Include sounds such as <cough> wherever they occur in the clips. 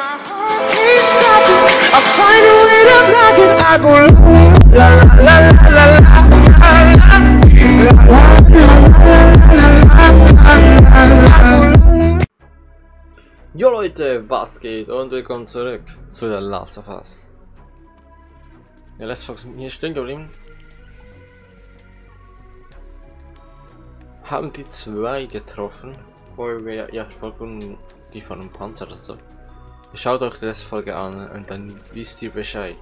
Jo Leute, was geht? Und willkommen zurück zu der Last of Us. Ja, Last of Us hier stehen geblieben. Haben die zwei getroffen, wo wir ja verbunden die von einem Panzer oder so. Schaut euch das Folge an und dann wisst ihr Bescheid.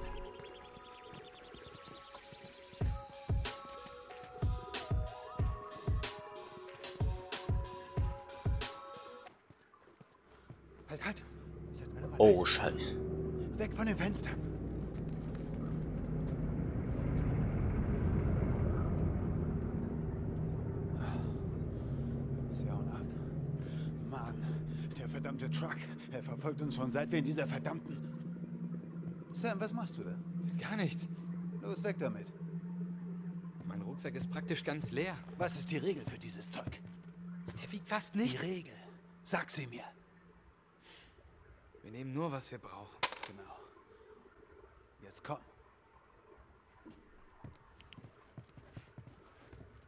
Halt, halt! Oh. Scheiße. Weg von dem Fenster! Sie hauen ab. Mann, der verdammte Truck. Er verfolgt uns schon seit wir in dieser verdammten... Sam, was machst du da? Gar nichts. Los, weg damit. Mein Rucksack ist praktisch ganz leer. Was ist die Regel für dieses Zeug? Er wiegt fast Die nichts. Regel. Sag sie mir. Wir nehmen nur, was wir brauchen. Genau. Jetzt komm.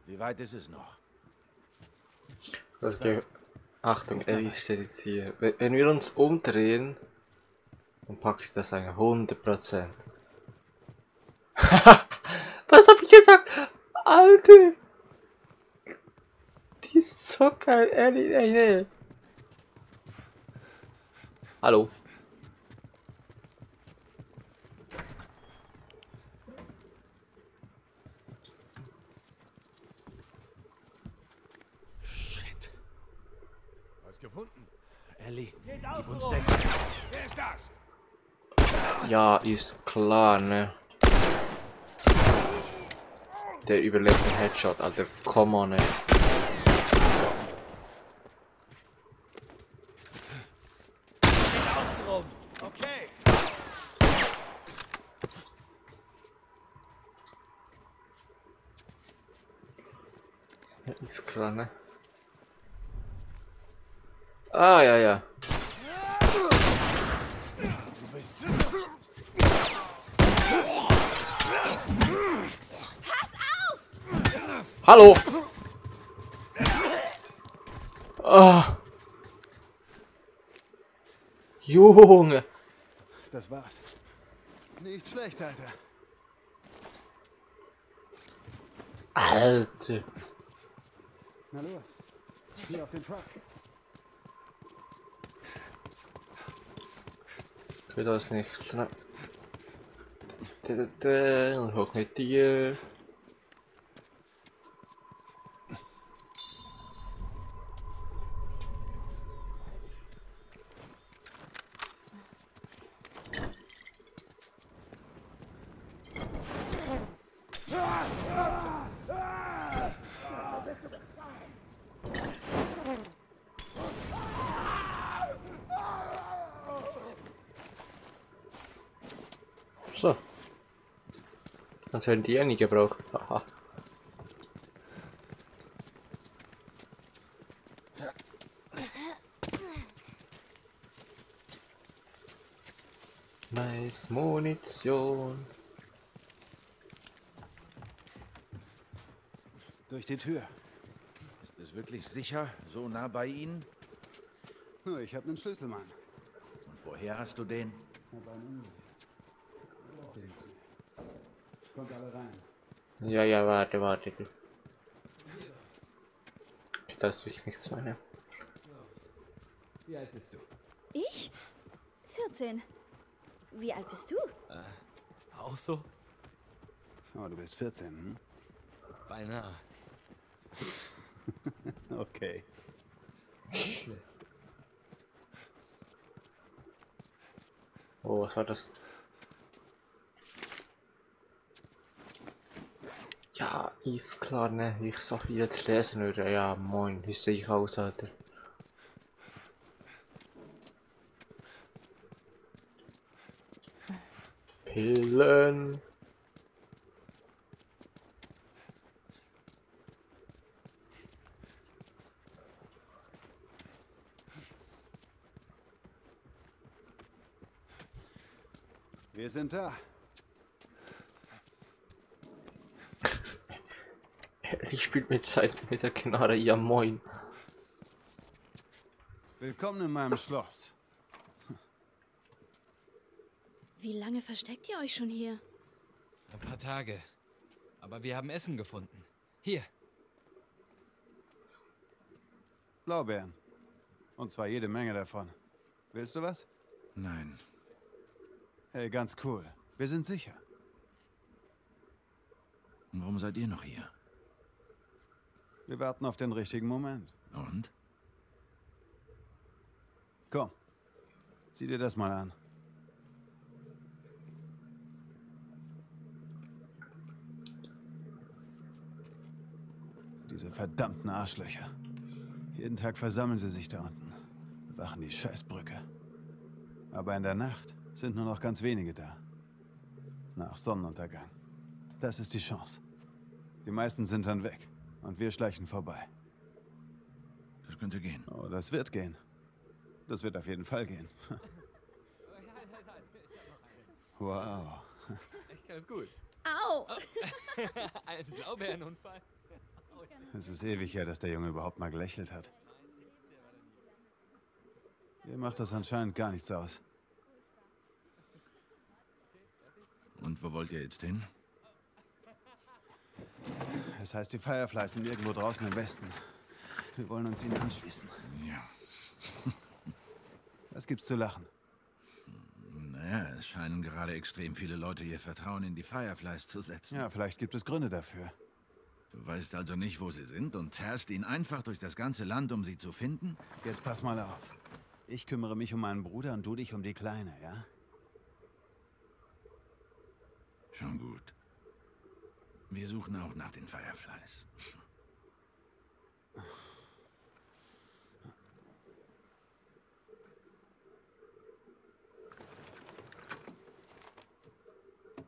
Wie weit ist es noch? Das geht. Achtung, Ellie steht jetzt hier. Wenn wir uns umdrehen, dann packe ich das eine 100%. <laughs> Was hab ich gesagt? Alter! Die ist so geil, Ellie, ey, nee. Hallo. Shit. Was gefunden? Ellie, gib uns Deckung. Wer ist das? Ja, ist klar, ne? Der überlebt den Headshot, Alter. Come on, ey. Außenrum. Okay. Ja, ist klar, ne? Ah, ja, ja. Du bist... Hallo! Ah. Junge! Das war's. Nicht schlecht, Alter. Alter! Na los. Hier auf den Truck. 2017 Hochnetie Sonst werden die ja nie gebraucht. Haha. Nice Munition. Durch die Tür. Ist es wirklich sicher, so nah bei Ihnen? Ich habe einen Schlüssel, Mann. Und woher hast du den? Kommt alle rein. Ja, ja, warte, warte. Das will ich nichts meine. Wie alt bist du? Ich? 14. Wie alt bist du? Auch so? Oh, du bist 14, hm? Beinahe. <laughs> Okay. Oh, was war das? Ja, ist klar, ne? Ich so viel jetzt lesen würde. Ja, moin, wie sehe ich aus, Alter? Pillen. Wir sind da. <laughs> Ellie spielt mit, Zeit, mit der Knarre, ja moin. Willkommen in meinem Schloss. Wie lange versteckt ihr euch schon hier? Ein paar Tage. Aber wir haben Essen gefunden. Hier. Blaubeeren. Und zwar jede Menge davon. Willst du was? Nein. Hey, ganz cool. Wir sind sicher. Und warum seid ihr noch hier? Wir warten auf den richtigen Moment. Und? Komm. Sieh dir das mal an. Diese verdammten Arschlöcher. Jeden Tag versammeln sie sich da unten. Bewachen die Scheißbrücke. Aber in der Nacht sind nur noch ganz wenige da. Nach Sonnenuntergang. Das ist die Chance. Die meisten sind dann weg. Und wir schleichen vorbei. Das könnte gehen. Oh, das wird gehen. Das wird auf jeden Fall gehen. <laughs> Wow. Echt ganz gut. Au! <laughs> Ein Blaubeerenunfall. Es ist ewig her, dass der Junge überhaupt mal gelächelt hat. Ihr macht das anscheinend gar nichts aus. Und wo wollt ihr jetzt hin? Es heißt, die Fireflies sind irgendwo draußen im Westen. Wir wollen uns ihnen anschließen. Ja. <laughs> Was gibt's zu lachen? Naja, es scheinen gerade extrem viele Leute ihr Vertrauen in die Fireflies zu setzen. Ja, vielleicht gibt es Gründe dafür. Du weißt also nicht, wo sie sind und zerrst ihn einfach durch das ganze Land, um sie zu finden? Jetzt pass mal auf. Ich kümmere mich um meinen Bruder und du dich um die Kleine, ja? Schon gut. Wir suchen auch nach den Fireflies.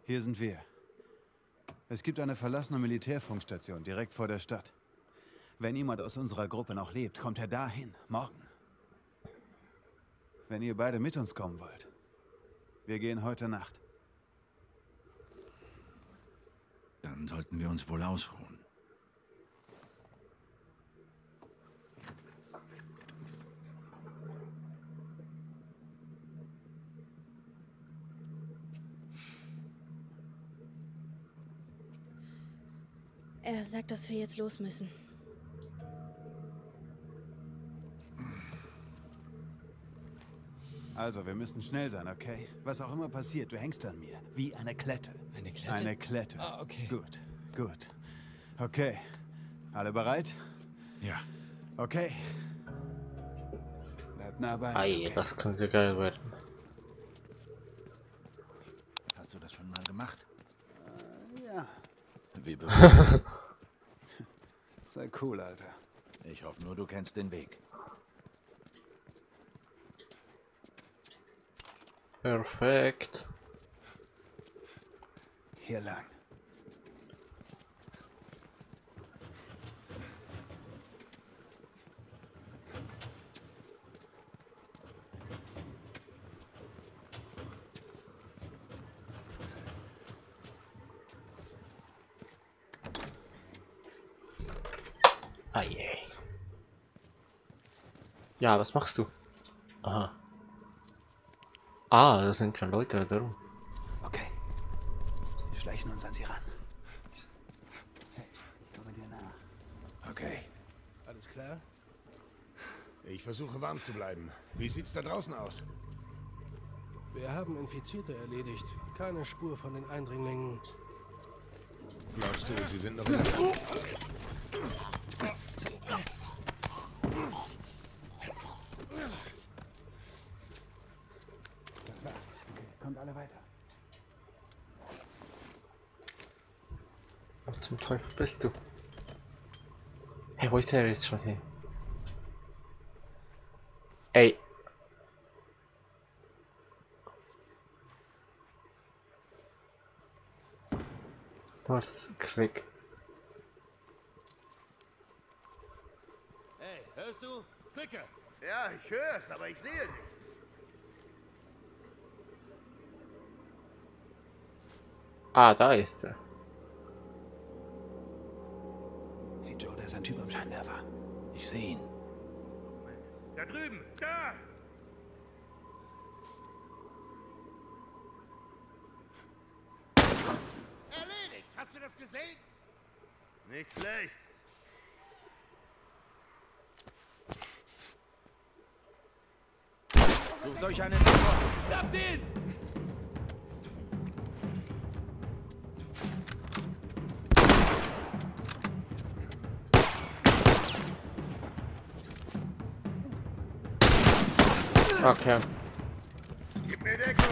Hier sind wir. Es gibt eine verlassene Militärfunkstation direkt vor der Stadt. Wenn jemand aus unserer Gruppe noch lebt, kommt er dahin, morgen. Wenn ihr beide mit uns kommen wollt. Wir gehen heute Nacht. Dann sollten wir uns wohl ausruhen. Er sagt, dass wir jetzt los müssen. Also, wir müssen schnell sein, okay? Was auch immer passiert, du hängst an mir. Wie eine Klette. Eine Klette? Eine Klette. Ah, okay. Gut, gut. Okay. Alle bereit? Ja, Okay. Bleib nah bei mir. Ei, okay? das könnte geil werden. hast du das schon mal gemacht? Ja. Wie. <laughs> Sei cool, Alter. Ich hoffe nur, du kennst den Weg. Perfekt. Hier lang. Ei, ei. Ja, was machst du? Ah, da sind schon Leute drum. Okay. Wir schleichen uns an sie ran. Hey, ich komme dir nah. Okay. Alles klar? Ich versuche warm zu bleiben. Wie sieht's da draußen aus? Wir haben Infizierte erledigt. Keine Spur von den Eindringlingen. Glaubst du, sie sind noch in der Kommt alle weiter. Wo zum Teufel bist du? Hey, wo ist der jetzt schon hin? Ey. Was krieg? Hey, hörst du? Clicker! Ja, ich hör's, aber ich sehe dich. Ah, da ist er. Ich sehe ihn. Da drüben! Da! Erledigt! Hast du das gesehen? Nicht schlecht. Sucht euch einen Tor. Ihn! Okay. Gib mir Deckung!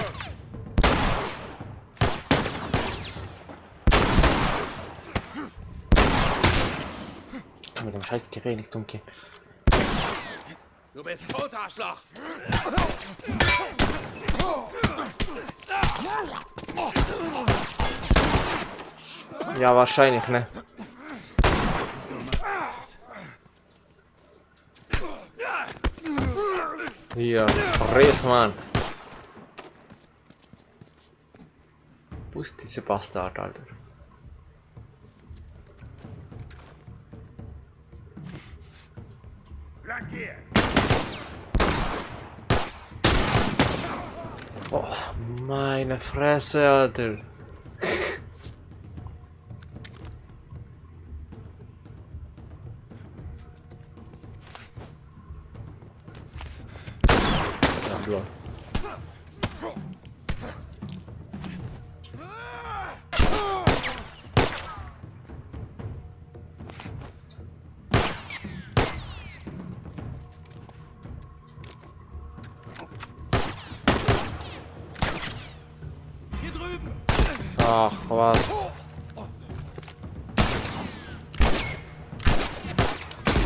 Kann mit dem scheiß Gerät nicht umgehen. Du bist tot, Arschloch! Ja, wahrscheinlich, ne? Hier, friss, Mann. Wo ist diese Bastard, Alter? Oh, meine Fresse, Alter. Drüben! Ach, was?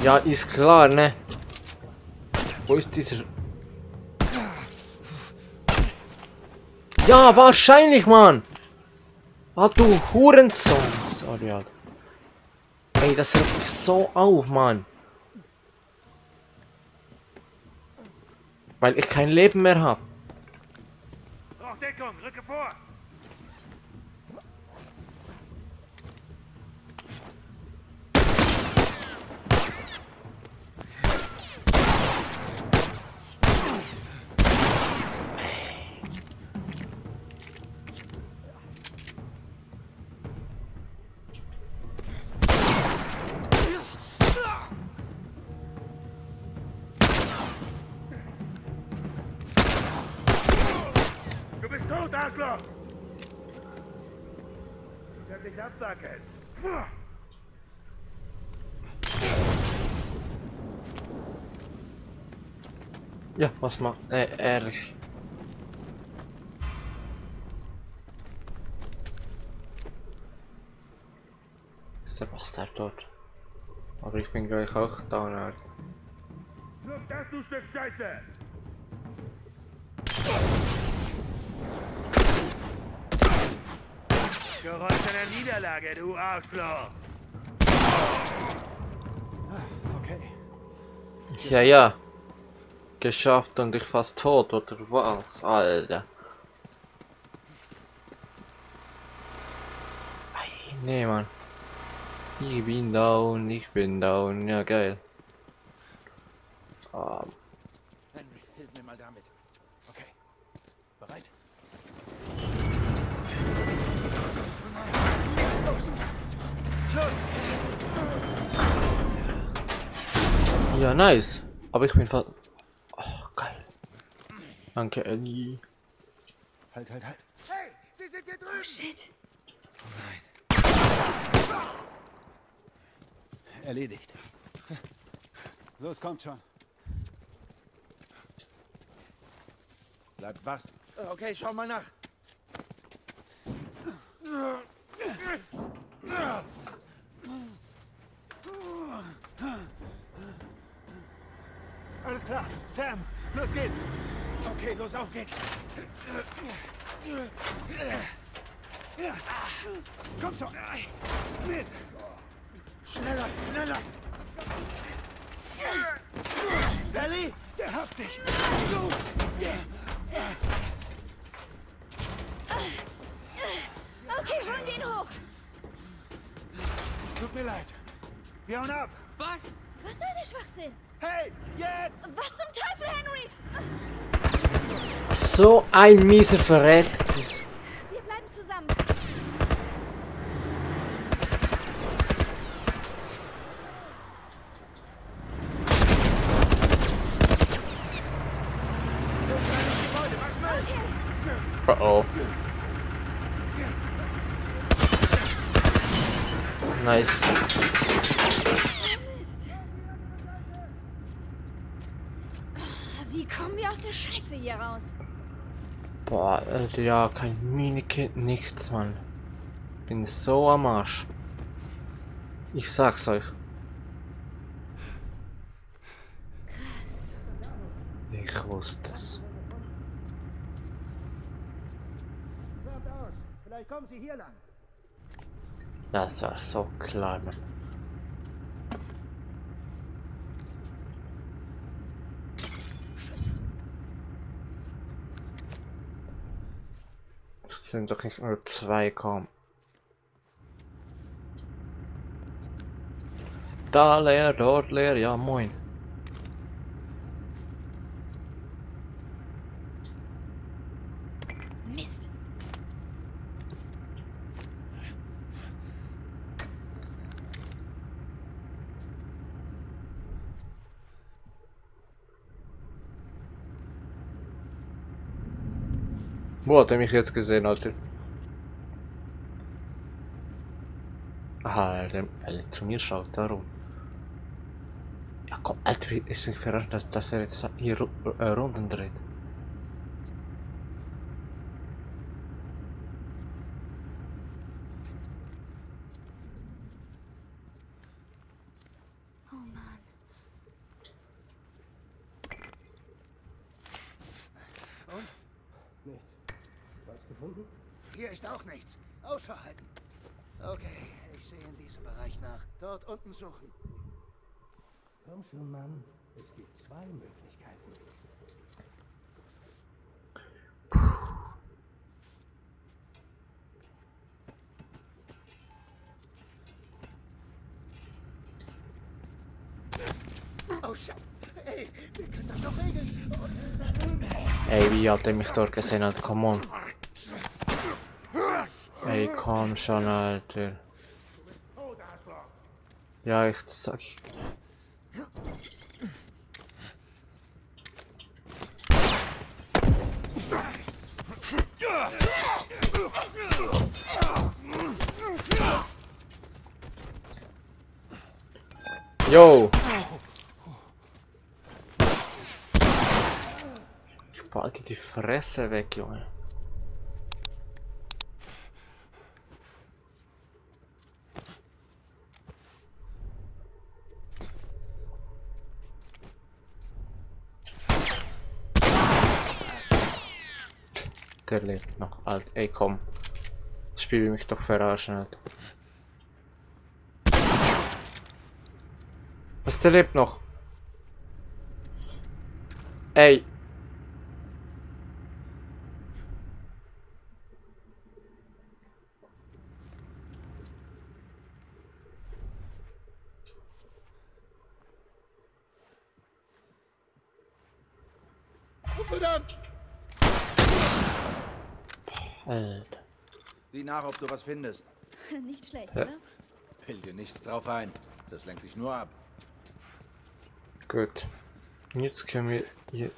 Ja, ist klar, ne? Wo ist dieser... Ja, wahrscheinlich, Mann! Ah, du Hurensohn! Sorry, Alter. Ey, das regt mich so auf, Mann. Weil ich kein Leben mehr hab. Brauch Deckung! Rücke vor! Ja, was macht... Äh, ehrlich. Ist der Bastard tot? Aber ich bin gleich auch da, Alter. Das, du Stück Scheiße! Geräusch einer Niederlage, du Arschloch! Okay. Ja, ja. Geschafft und ich fast tot, oder was? Alter. Nee, Mann. Ich bin down, ich bin down. Ja, geil. Ah, Henry, hilf mir mal damit. Okay. Bereit? ja, nice. Aber ich bin fast... Oh. Danke, Ellie. Halt, halt, halt. Hey, sie sind hier drüben! Shit. Erledigt. Los, kommt schon. Bleibt wach. Okay, schau mal nach. Alles klar. Sam, los geht's. Okay, los, auf geht's. Komm schon. Mit. Schneller, schneller! Belly! Der hat dich. Du! Okay, mir leid. Wir hauen ab. Was? Was soll der Schwachsinn? Hey, jetzt! Was zum Teufel, Henry? So ein mieser Verräter. Das Wir bleiben zusammen. Uh oh. Nice. Mist. Wie kommen wir aus der Scheiße hier raus? Boah, Alter, ja, kein Minikit, nichts, Mann. Bin so am Arsch. Ich sag's euch. Ich wusste es. Vielleicht kommen Sie hier lang. Das war so klar, Mann. Es sind doch nicht nur zwei, komm. Da leer, dort leer, ja moin. Wo hat er mich jetzt gesehen, Alter? Aha, er, er zu mir schaut, darum. Ja komm, Alter, ist nicht verraten, dass, dass er jetzt hier äh, Runden dreht. Oh Mann. Nichts. Was gefunden? Hier ist auch nichts. Ausschau halten. Okay, ich sehe in diesem Bereich nach. Dort unten suchen. Komm schon, Mann. Es gibt zwei Möglichkeiten. Oh. Ey, wir können das doch regeln. Ey, wie hat er mich dort gesehen hat, come on. Komm schon, Alter. Ja, ich sag. Yo! Ich behalte die Fresse weg, Junge. Der lebt noch, Alter. Ey, komm. Das Spiel will mich doch verarschen, Alter. Was, der lebt noch? Ey. Nach, ob du was findest. <laughs> Nicht schlecht, Ja. oder? Bild dir nichts drauf ein. Das lenkt dich nur ab. Gut. Jetzt können wir hier.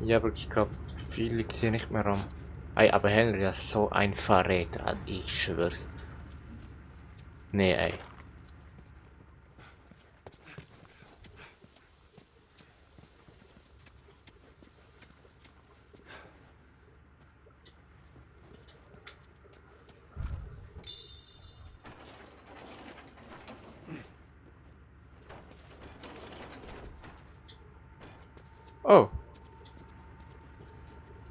Ja, aber ich glaube, viel liegt hier nicht mehr rum. Ey, aber Henry ist so ein Verräter, also ich schwör's. Nee, ey.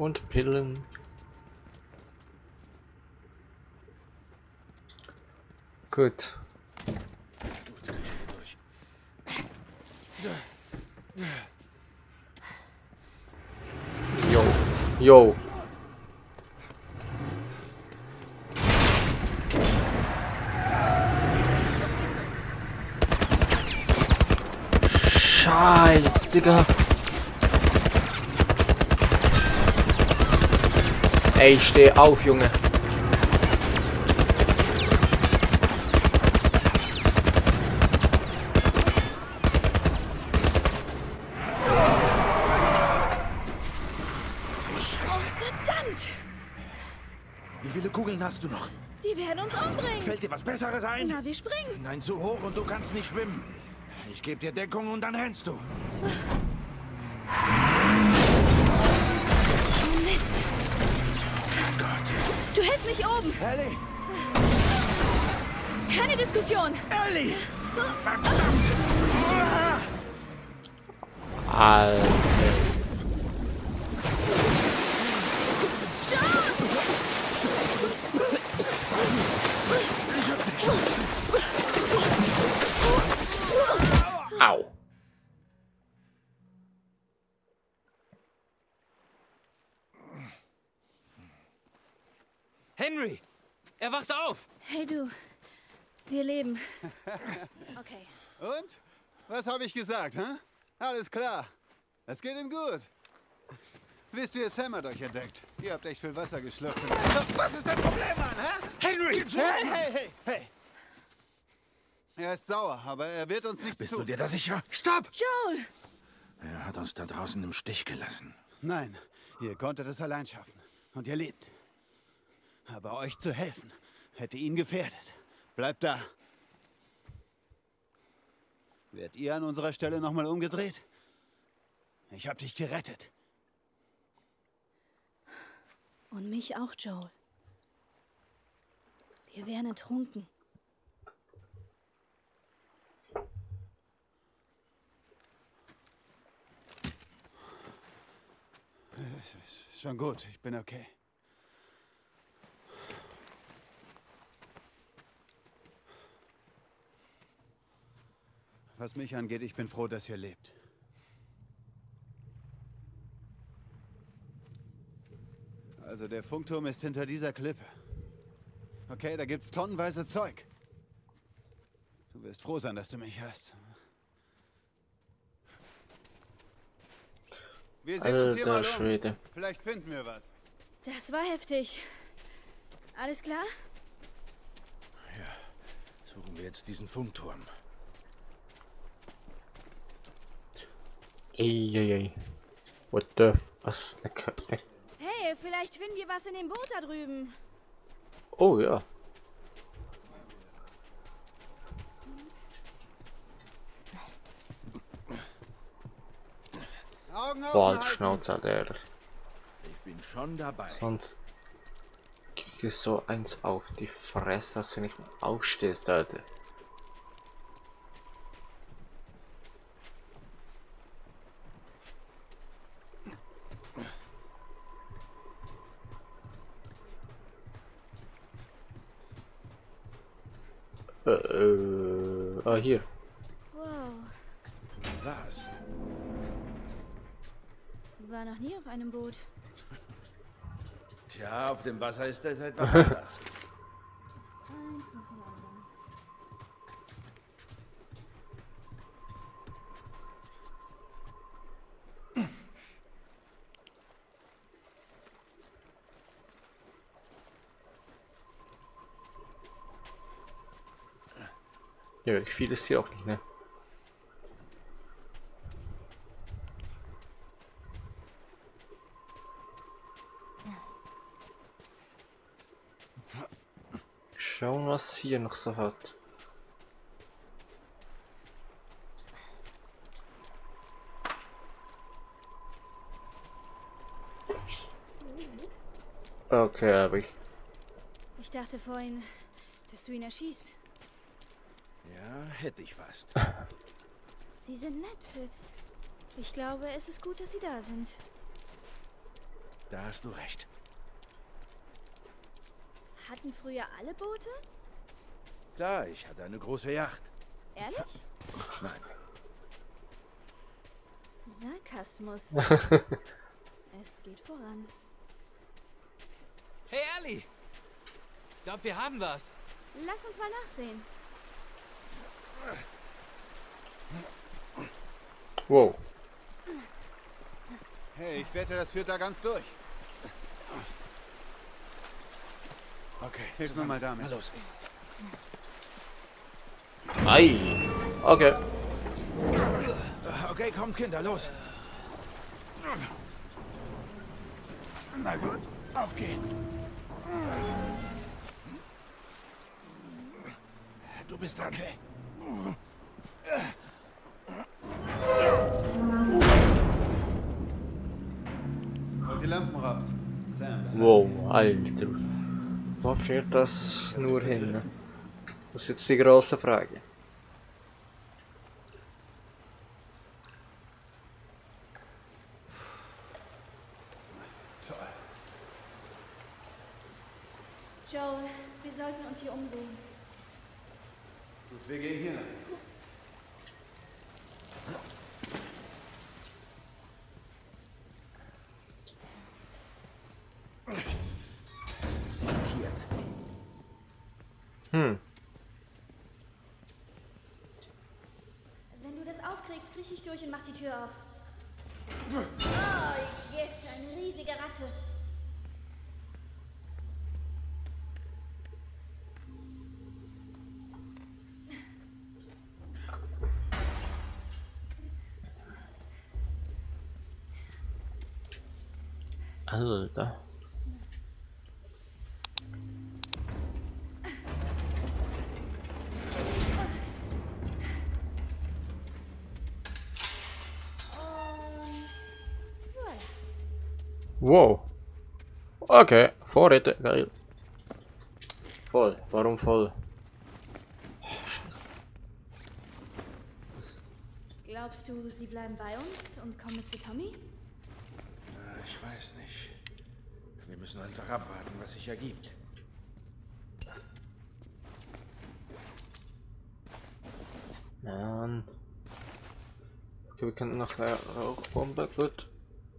und Pillen. Gut. Yo. Yo. Scheiß, Digga. Ey, steh auf, Junge. Verdammt! Wie viele Kugeln hast du noch? Die werden uns umbringen. Fällt dir was Besseres ein? Na, wir springen. Nein, zu hoch und du kannst nicht schwimmen. Ich gebe dir Deckung und dann rennst du. Du hältst mich oben. Ellie! Keine Diskussion. Ellie! Alter. Au. Henry! Er wacht auf! Hey du. Wir leben. <laughs> Okay. Und? Was habe ich gesagt, hä? Alles klar. Es geht ihm gut. Wisst ihr, Sam hat euch entdeckt. Ihr habt echt viel Wasser geschluckt. Was ist dein Problem, Mann, hä? Henry! Hey, hey, hey, hey. Er ist sauer, aber er wird uns nichts Bist tun. du dir da sicher? Stopp! Joel! Er hat uns da draußen im Stich gelassen. Nein, ihr konntet es allein schaffen. Und ihr lebt. Aber euch zu helfen, hätte ihn gefährdet. Bleibt da. Werdet ihr an unserer Stelle nochmal umgedreht? Ich hab dich gerettet. Und mich auch, Joel. Wir wären ertrunken. Es ist schon gut, ich bin okay. Was mich angeht, ich bin froh, dass ihr lebt. Also der Funkturm ist hinter dieser Klippe. Okay, da gibt's tonnenweise Zeug. Du wirst froh sein, dass du mich hast. Wir sehen uns hier mal Alter um. Schwede. Vielleicht finden wir was. Das war heftig. Alles klar? Suchen wir jetzt diesen Funkturm. Eieiei. What the... Was? Ne ne- Hey, vielleicht finden wir was in dem Boot da drüben. Oh ja. Boah. Schnauze hat er. Ich bin schon dabei. Sonst krieg ich so eins auf die Fresse, dass du nicht aufstehst, Alter. Äh, äh, ah, hier. Wow. Was? War einem Boot. Tja, auf dem Wasser ist das etwas anders. Ja, wirklich viel ist hier auch nicht, ne? Was hier noch so hat. Okay, aber ich Ich dachte vorhin, dass du ihn erschießt. Ja, hätte ich fast. <laughs> Sie sind nett. Ich glaube, es ist gut, dass sie da sind. Da hast du recht. Hatten früher alle Boote? Klar, ich hatte eine große Yacht. Ehrlich? Nein, Sarkasmus. <laughs> es geht voran. Hey, Ellie! Ich glaube, wir haben was. Lass uns mal nachsehen. Wow. Hey, ich wette, das führt da ganz durch. Okay, Hilf mir mal damit. Na los. Ei. Okay. Okay, kommt, Kinder, los. Na gut, auf geht's. Du bist dran. Okay. Holt die Lampen raus. Sam. Wow, Alter. Wo führt das nur hin? Das ist jetzt die große Frage. Toll. Joel, wir sollten uns hier umsehen. Gut, wir gehen hier lang. Hm. Wenn du das aufkriegst, krieg ich auf. Oh, jetzt eine riesige Ratte. Alter. Und... Wow. Okay, Vorräte, geil. Voll, warum voll? Scheiße. Glaubst du, sie bleiben bei uns und kommen zu Tommy? Äh, Ich weiß nicht. Wir müssen einfach abwarten, was sich ergibt. Mann. Okay, wir könnten noch eine Rauchbombe, gut. Okay, das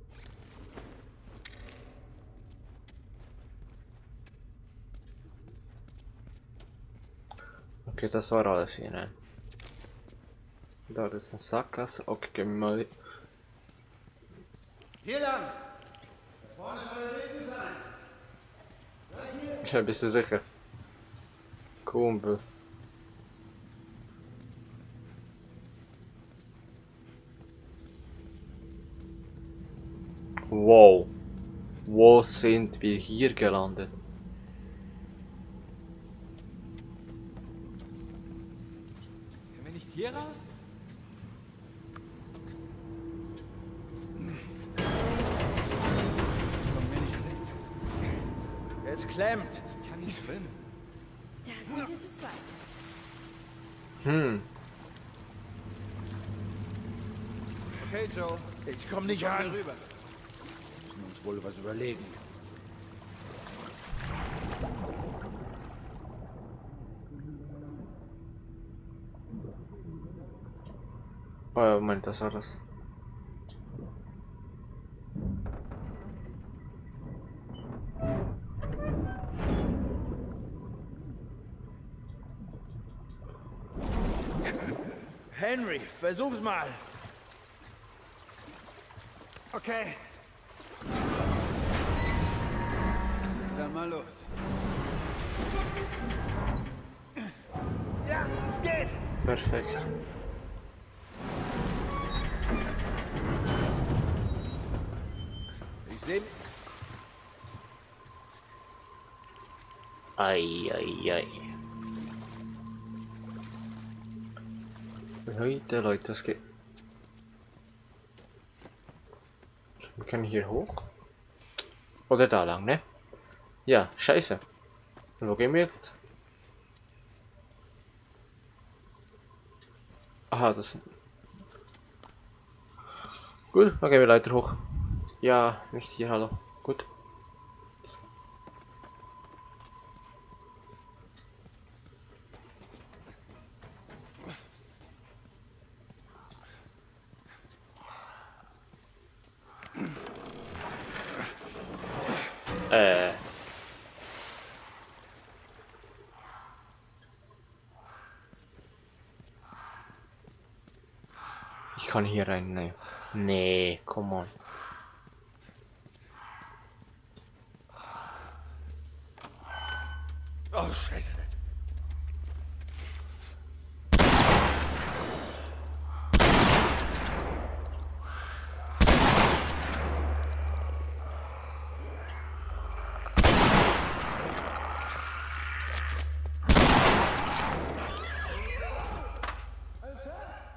war alles hier, ne? Da ist ein Sackgasse. Okay, gehen wir mal. Hier lang! Vorne soll der Weg sein. Ja, bist du sicher? Kumpel. Wow. Wo sind wir hier gelandet? Es klemmt. Ich kann nicht schwimmen. Da sind wir zu zweit. Hm. Okay, Joe. Ich komme nicht hier rüber. müssen uns wohl was überlegen. Oh Moment, das war das. Versuch's mal. Okay. Dann mal los. Ja, es geht. Perfekt. Ich sehe Ei, ei, ei. Leute, Leute, das geht. Wir können hier hoch. Oder da lang, ne? Ja, scheiße. Und wo gehen wir jetzt? Aha, das. Gut, dann gehen wir weiter hoch. Ja, nicht hier, hallo. Gut. Kann hier rein. Nee. Nee, come on. Oh, Scheiße.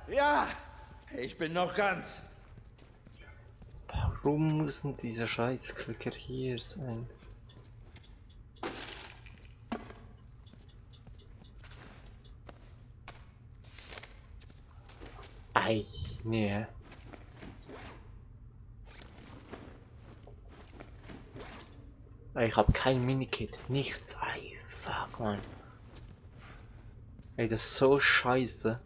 Ja, ich bin noch ganz. Warum müssen diese Scheißklicker hier sein? Ei, nee. Ich hab kein Minikit, nichts. Ei, fuck man. Ey, das ist so scheiße.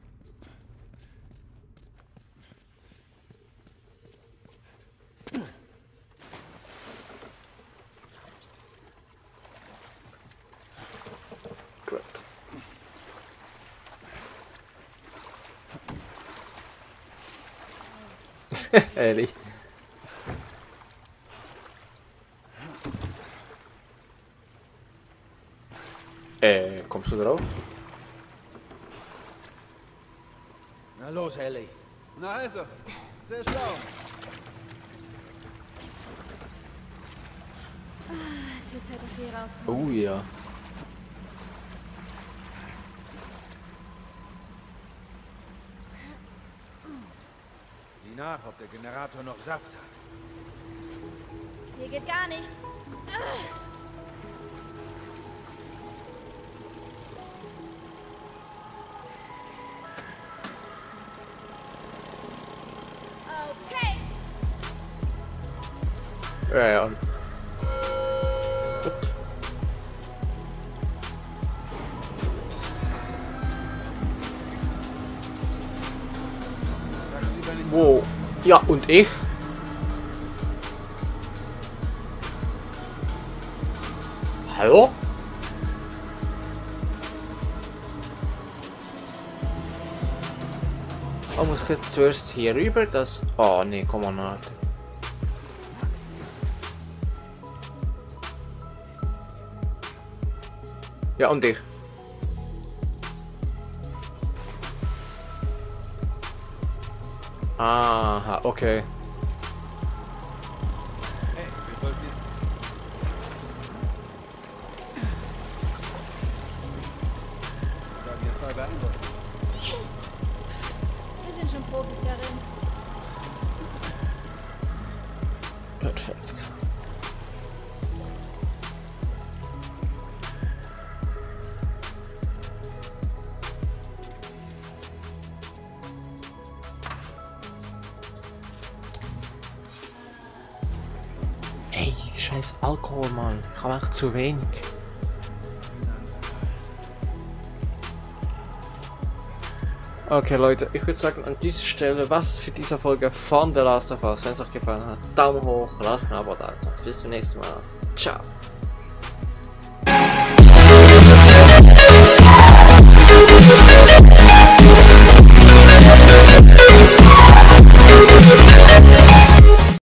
Ehrlich. Sieh nach, ob der Generator noch Saft hat. Hier geht gar nichts. Okay. Ja, ja. Ja, und ich? Hallo? Oh, muss ich jetzt zuerst hier rüber? Das. Oh, nee, komm mal Alter. Ja, und ich? Aha, okay. Zu wenig. Okay Leute, ich würde sagen an dieser Stelle, was für diese Folge von The Last of Us. Wenn es euch gefallen hat, Daumen hoch, lasst ein Abo da. Bis zum nächsten Mal. Ciao.